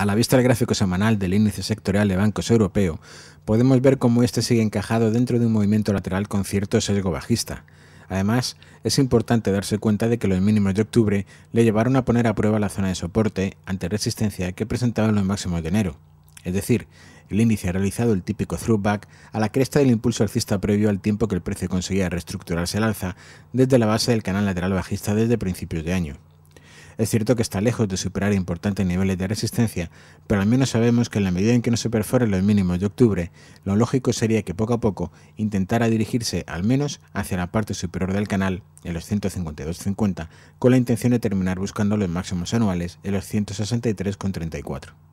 A la vista del gráfico semanal del índice sectorial de bancos europeo, podemos ver cómo este sigue encajado dentro de un movimiento lateral con cierto sesgo bajista. Además, es importante darse cuenta de que los mínimos de octubre le llevaron a poner a prueba la zona de soporte ante resistencia que presentaban los máximos de enero. Es decir, el índice ha realizado el típico throwback a la cresta del impulso alcista previo al tiempo que el precio conseguía reestructurarse al alza desde la base del canal lateral bajista desde principios de año. Es cierto que está lejos de superar importantes niveles de resistencia, pero al menos sabemos que en la medida en que no se perforen los mínimos de octubre, lo lógico sería que poco a poco intentara dirigirse al menos hacia la parte superior del canal, en los 152.50, con la intención de terminar buscando los máximos anuales en los 163.34.